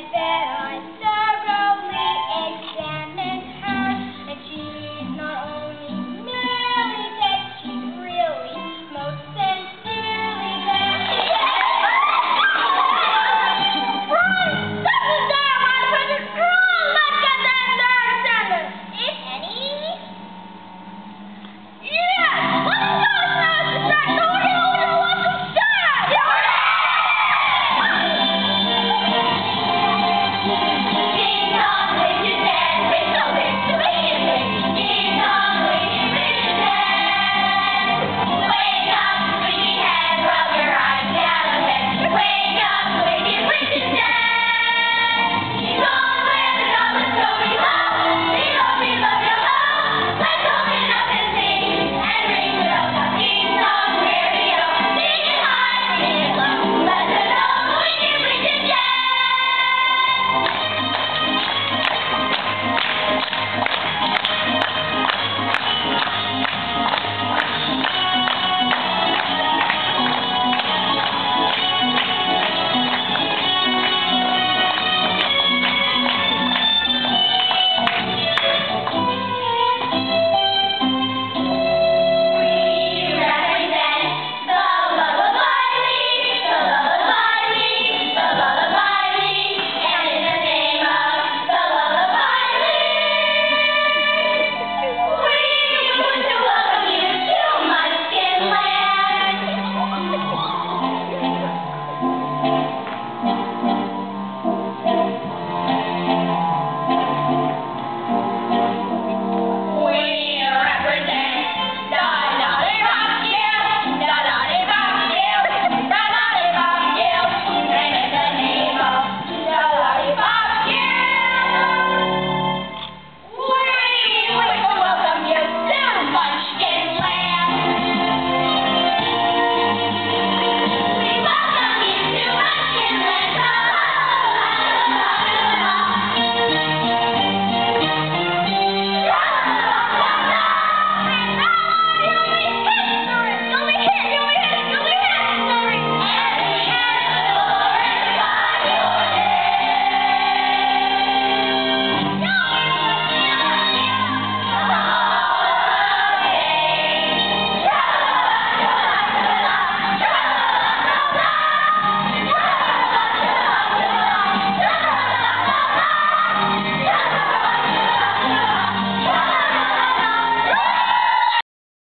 like that.